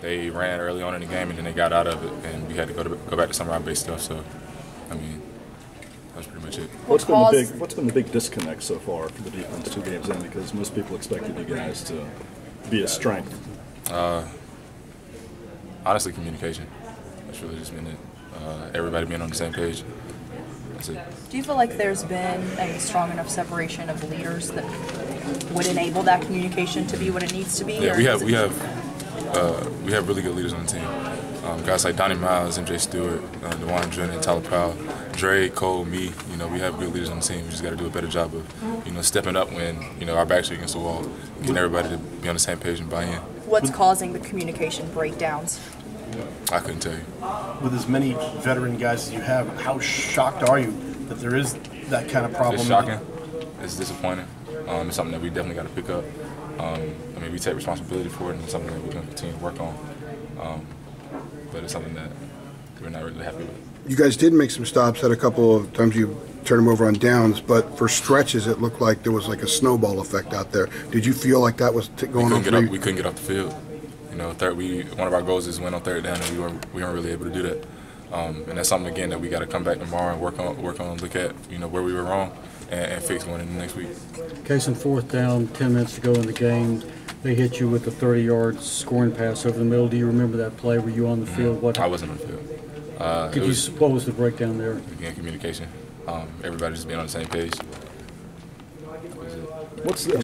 they ran early on in the game and then they got out of it, and we had to go to go back to some route based stuff. So, I mean, that's pretty much it. What's been the big What's been the big disconnect so far for the defense two games in? Because most people expected you guys to be a strength. Honestly, communication. That's really just been it. Uh, everybody being on the same page. That's it. Do you feel like there's been a strong enough separation of leaders that would enable that communication to be what it needs to be? Yeah, we have we just- have uh, we have really good leaders on the team. Um, guys like Donnie Miles, MJ Stewart, uh, Dewan Drennon, Tyler Powell, Dre, Cole, me. You know, we have good leaders on the team. We just got to do a better job of, you know, stepping up when you know our backs are against the wall, getting everybody to be on the same page and buy in. What's causing the communication breakdowns? I couldn't tell you. with as many veteran guys as you have, how shocked are you that there is that kind of problem? It's shocking. It's disappointing. Um, it's something that we definitely got to pick up. Um, I mean, we take responsibility for it, and it's something that we're going to continue to work on. Um, but it's something that we're not really happy with. You guys did make some stops at a couple of times you turned them over on downs, but for stretches it looked like there was like a snowball effect out there. Did you feel like that was t- going on get up. We couldn't get off the field. You know, third. We one of our goals is win on third down, and we weren't we weren't really able to do that. Um, and that's something again that we got to come back tomorrow and work on. Work on. Look at you know where we were wrong, and, and fix going into next week. Case in fourth down, 10 minutes to go in the game. They hit you with a 30-yard scoring pass over the middle. Do you remember that play? Were you on the field? What I wasn't on the field. Uh, could you? was What was the breakdown there? again communication. Um, everybody just being on the same page. That was it. What's the